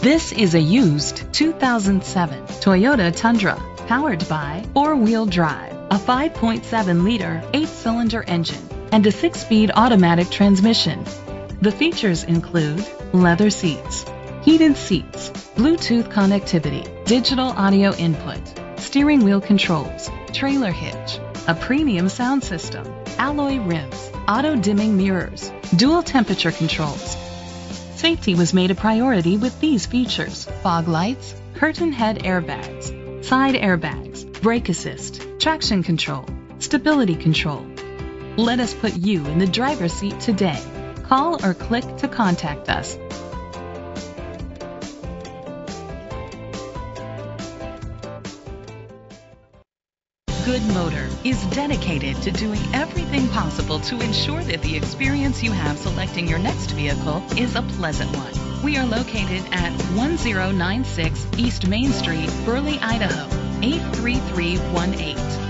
This is a used 2007 Toyota Tundra powered by four-wheel drive, a 5.7-liter eight-cylinder engine, and a six-speed automatic transmission. The features include leather seats, heated seats, Bluetooth connectivity, digital audio input, steering wheel controls, trailer hitch, a premium sound system, alloy rims, auto dimming mirrors, dual temperature controls. Safety was made a priority with these features. Fog lights, curtain head airbags, side airbags, brake assist, traction control, stability control. Let us put you in the driver's seat today. Call or click to contact us. Goode Motor is dedicated to doing everything possible to ensure that the experience you have selecting your next vehicle is a pleasant one. We are located at 1096 East Main Street, Burley, Idaho, 83318.